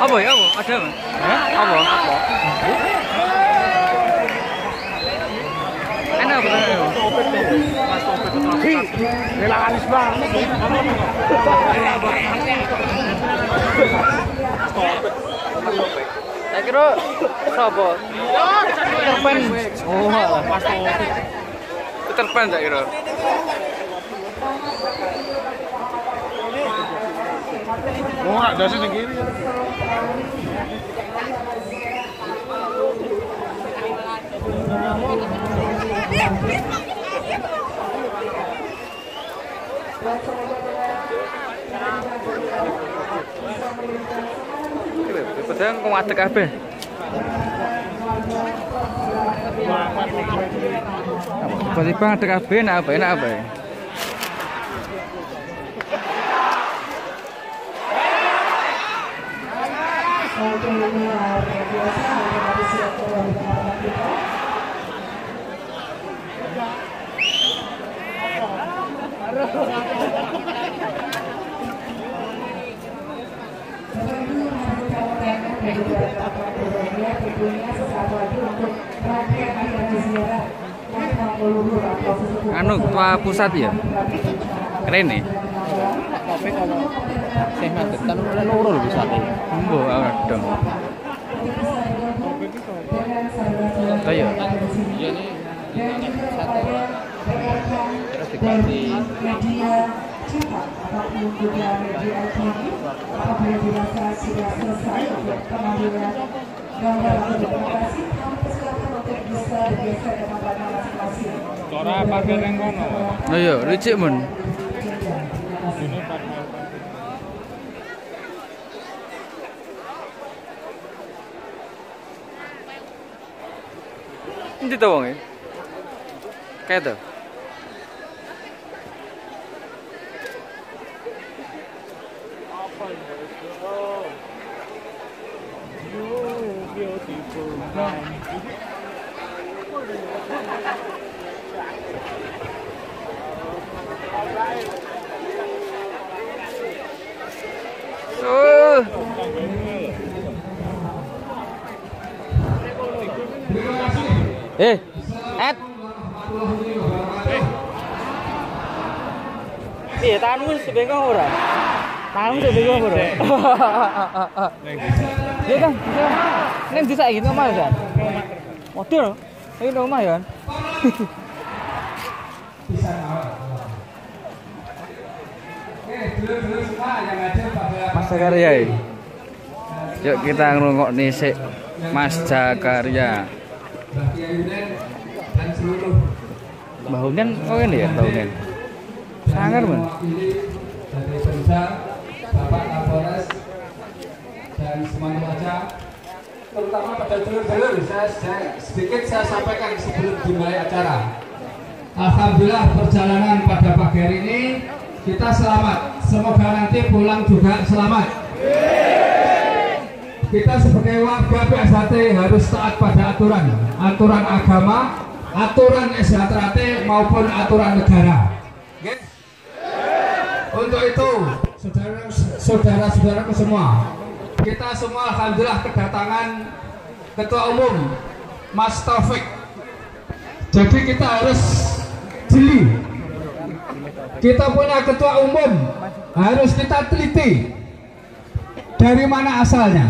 Apa ya? Apa? Ada apa? Apa? Apa? Enak apa? Banget. Saya kira. Oh. Peter Pan saya kira. Sih kiri. Padahal kok ngadeg kabeh. Tiba-tiba ngadeg kabeh enak apa? Enak apa? ya? Anu ketua pusat ya? Keren nih. Tapi kalau ada. Terus diganti. media media sudah selesai pengambilan gambar dokumentasi Cora Parker Rengono. Ayo, licik men. Ini tahu nggak? Kayak tuh. ừ. Ê, ép. Để ta luôn sự bên các rồi ta cũng sự bên các hồ rồi dễ không dễ không nên thứ dạy thì nó mà rồi mà tuyệt rồi Nang omah ya. Kan? Mas Jakarya ini. Yuk kita ngerungok nih sik Mas Jakarya. Mbah Unen, oh ini ya Mbah. Sangar Pemda, Bapak Kapolres, dan semuanya wajah terutama pada dulur-dulur saya, saya sedikit saya sampaikan sebelum dimulai acara. Alhamdulillah perjalanan pada pagi hari ini kita selamat. Semoga nanti pulang juga selamat. Kita sebagai warga PSHT harus taat pada aturan. Aturan agama aturan SHT maupun aturan negara? Untuk itu, saudara-saudaraku semua, kita semua alhamdulillah kedatangan Ketua Umum Mas Taufik. Jadi kita harus jeli. Kita punya Ketua Umum, harus kita teliti dari mana asalnya.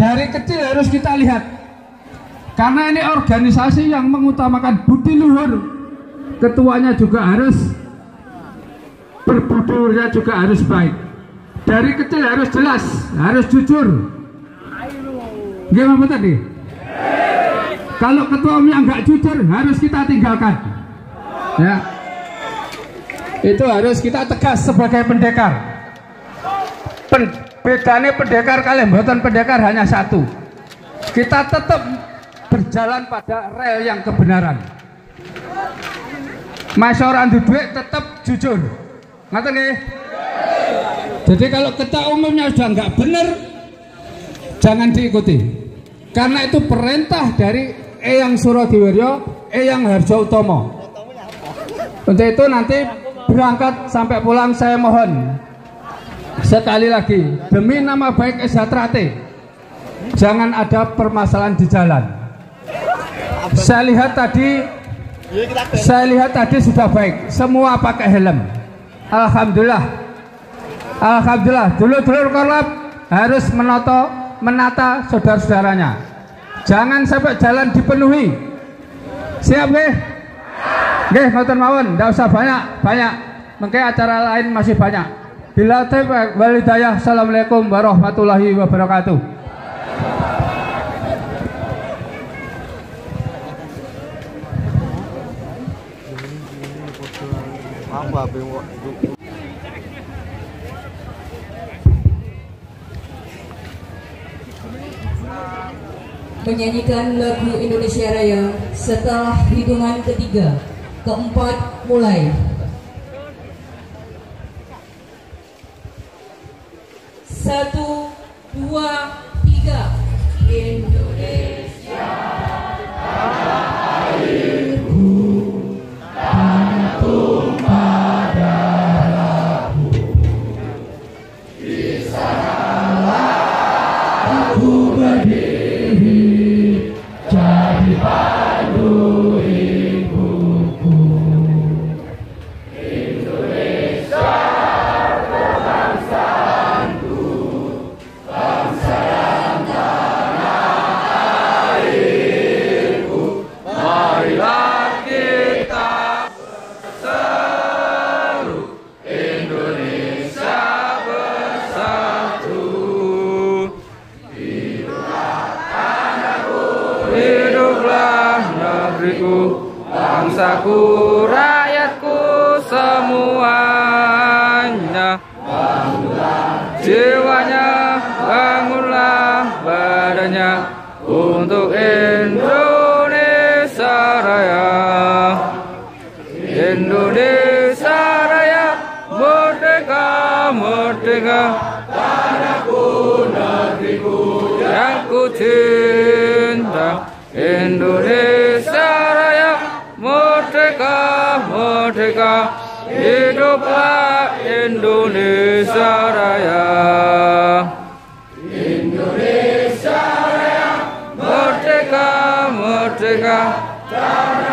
Dari kecil harus kita lihat. Karena ini organisasi yang mengutamakan budi luhur. Ketuanya juga harus berbudurnya juga harus baik. Dari kecil harus jelas, harus jujur. Gimana tadi? Kalau ketua umumnya nggak jujur, harus kita tinggalkan. Ya, itu harus kita tegas sebagai pendekar. Pen, bedanya pendekar kalian, buatan pendekar hanya satu. Kita tetap berjalan pada rel yang kebenaran. Masyarakat duit tetap jujur. Ngerti nggih? Jadi kalau ketua umumnya sudah nggak benar, jangan diikuti. Karena itu perintah dari Eyang Suradiwiryo, Eyang Harjo Utomo. Untuk itu nanti berangkat sampai pulang saya mohon sekali lagi demi nama baik Esatrate jangan ada permasalahan di jalan. Saya lihat tadi saya lihat tadi sudah baik, semua pakai helm. Alhamdulillah. Alhamdulillah. Dulu-dulu korlap harus menoto, menata saudara-saudaranya. Jangan sampai jalan dipenuhi. Siap nggih? Nggih, ngoten mawon, enggak usah banyak, banyak. Mungkin acara lain masih banyak. Bila taufiq wal hidayah. Assalamualaikum warahmatullahi wabarakatuh. Menyanyikan lagu Indonesia Raya setelah hitungan ketiga, keempat mulai. Satu, dua, tiga. Indonesia. Marilah Bangsaku, rakyatku semuanya. Jiwanya, bangunlah badannya Untuk Indonesia Raya. Indonesia Raya Merdeka, merdeka. Tanahku, negeriku Yang ku cinta. Indonesia merdeka Hiduplah Indonesia Raya. Indonesia Raya Merdeka, merdeka. Tanah